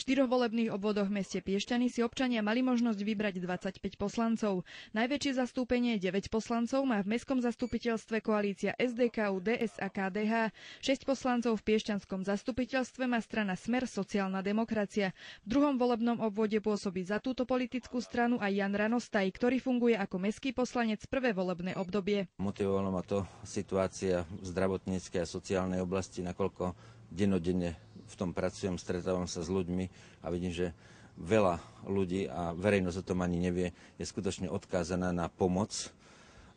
štyroch volebných obvodoch v meste Piešťany si občania mali možnosť vybrať 25 poslancov. Najväčšie zastúpenie 9 poslancov má v mestskom zastupiteľstve koalícia SDK, DS a KDH. 6 poslancov v Piešťanskom zastupiteľstve má strana Smer sociálna demokracia. V druhom volebnom obvode pôsobí za túto politickú stranu aj Jan Ranostaj, ktorý funguje ako mestský poslanec prvé volebné obdobie. Motivovalo ma to situácia v zdravotníckej a sociálnej oblasti, nakoľko denodenne v tom pracujem, stretávam sa s ľuďmi a vidím, že veľa ľudí a verejnosť o tom ani nevie, je skutočne odkázaná na pomoc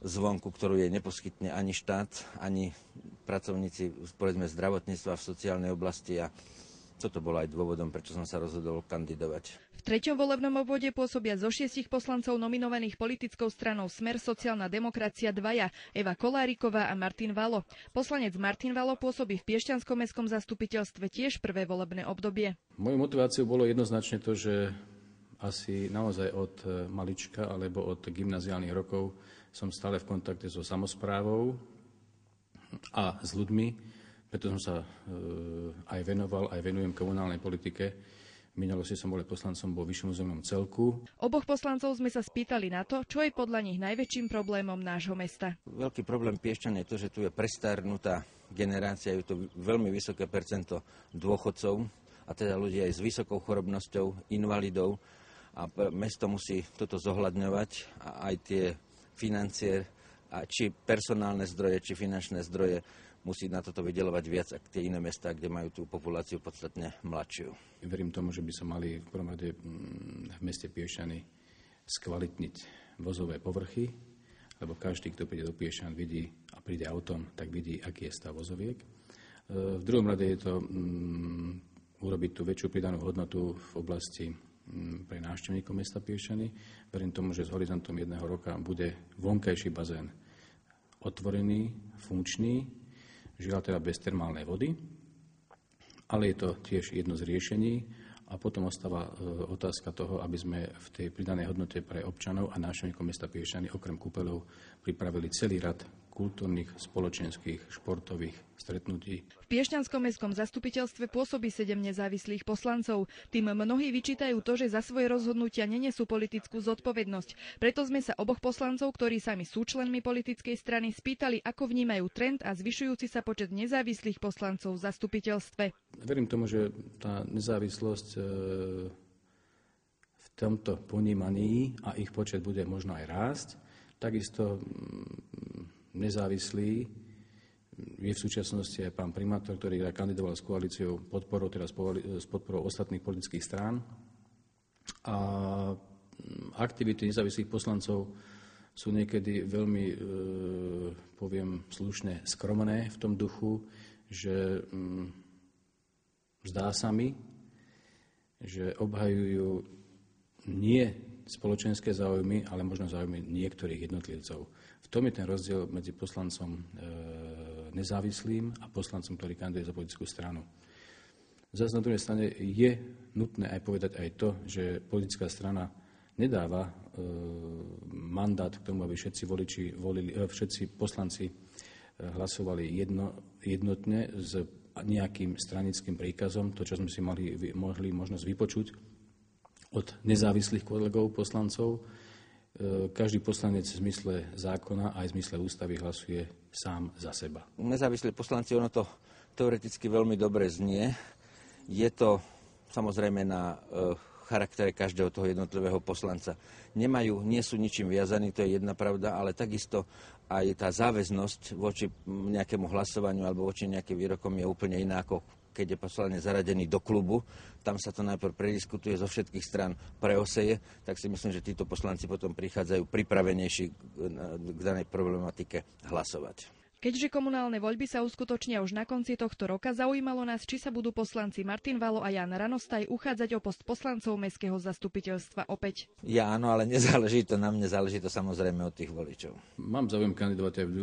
zvonku, ktorú jej neposkytne ani štát, ani pracovníci povedzme zdravotníctva v sociálnej oblasti a toto bolo aj dôvodom, prečo som sa rozhodol kandidovať. V treťom volebnom obvode pôsobia zo šiestich poslancov nominovaných politickou stranou Smer sociálna demokracia dvaja, Eva Koláriková a Martin Valo. Poslanec Martin Valo pôsobí v Piešťanskom mestskom zastupiteľstve tiež prvé volebné obdobie. Mojou motiváciou bolo jednoznačne to, že asi naozaj od e, malička alebo od gymnaziálnych rokov som stále v kontakte so samozprávou a s ľuďmi, preto som sa e, aj venoval, aj venujem komunálnej politike. V minulosti som bol poslancom vo vyššom územnom celku. Oboch poslancov sme sa spýtali na to, čo je podľa nich najväčším problémom nášho mesta. Veľký problém Piešťan je to, že tu je prestarnutá generácia, je to veľmi vysoké percento dôchodcov, a teda ľudí aj s vysokou chorobnosťou, invalidov. A mesto musí toto zohľadňovať a aj tie financie, a či personálne zdroje, či finančné zdroje musí na toto vydelovať viac ako tie iné mesta, kde majú tú populáciu podstatne mladšiu. Verím tomu, že by sa mali v prvom rade mm, v meste Piešany skvalitniť vozové povrchy, lebo každý, kto príde do Piešan, vidí a príde autom, tak vidí, aký je stav vozoviek. E, v druhom rade je to mm, urobiť tú väčšiu pridanú hodnotu v oblasti mm, pre návštevníkov mesta Piešany. Verím tomu, že s horizontom jedného roka bude vonkajší bazén otvorený, funkčný, žiaľ teda bez termálnej vody, ale je to tiež jedno z riešení. A potom ostáva e, otázka toho, aby sme v tej pridanej hodnote pre občanov a návštevníkov mesta Piešany okrem kúpeľov pripravili celý rad kultúrnych, spoločenských, športových stretnutí. V Piešťanskom mestskom zastupiteľstve pôsobí sedem nezávislých poslancov. Tým mnohí vyčítajú to, že za svoje rozhodnutia nenesú politickú zodpovednosť. Preto sme sa oboch poslancov, ktorí sami sú členmi politickej strany, spýtali, ako vnímajú trend a zvyšujúci sa počet nezávislých poslancov v zastupiteľstve. Verím tomu, že tá nezávislosť e, v tomto ponímaní a ich počet bude možno aj rásť. Takisto nezávislý. Je v súčasnosti aj pán primátor, ktorý kandidoval s koalíciou podporou, teda s podporou ostatných politických strán. A mm, aktivity nezávislých poslancov sú niekedy veľmi, e, poviem slušne, skromné v tom duchu, že mm, zdá sa mi, že obhajujú nie spoločenské záujmy, ale možno záujmy niektorých jednotlivcov tom je ten rozdiel medzi poslancom e, nezávislým a poslancom, ktorý kandiduje za politickú stranu. Zase na druhej strane je nutné aj povedať aj to, že politická strana nedáva e, mandát k tomu, aby všetci, voliči, volili, e, všetci poslanci hlasovali jedno, jednotne s nejakým stranickým príkazom, to, čo sme si mali, mohli možnosť vypočuť od nezávislých kolegov poslancov, E, každý poslanec v zmysle zákona aj v zmysle ústavy hlasuje sám za seba. Nezávislí poslanci, ono to teoreticky veľmi dobre znie. Je to samozrejme na e, charaktere každého toho jednotlivého poslanca. Nemajú, nie sú ničím viazaní, to je jedna pravda, ale takisto aj tá záväznosť voči nejakému hlasovaniu alebo voči nejakým výrokom je úplne iná ako keď je poslanec zaradený do klubu, tam sa to najprv prediskutuje zo všetkých stran preoseje, tak si myslím, že títo poslanci potom prichádzajú pripravenejší k danej problematike hlasovať. Keďže komunálne voľby sa uskutočnia už na konci tohto roka, zaujímalo nás, či sa budú poslanci Martin Valo a Jan Ranostaj uchádzať o post poslancov Mestského zastupiteľstva opäť. Ja áno, ale nezáleží to na mne, záleží to samozrejme od tých voličov. Mám záujem kandidovať aj v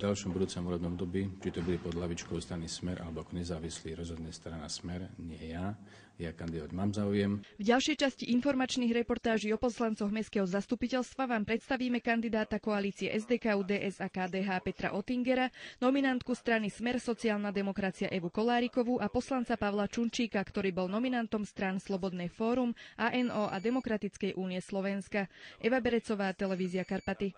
ďalšom budúcom volebnom dobi, či to bude pod lavičkou strany Smer alebo ako nezávislý rozhodne strana Smer, nie ja. ja kandidovať mám záujem. V ďalšej časti informačných reportáží o poslancoch Mestského zastupiteľstva vám predstavíme kandidáta koalície SDK, UDS a KDH Petra Ottingera, nominantku strany Smer sociálna demokracia Evu Kolárikovú a poslanca Pavla Čunčíka, ktorý bol nominantom strán Slobodné fórum, ANO a Demokratickej únie Slovenska. Eva Berecová, televízia Karpaty.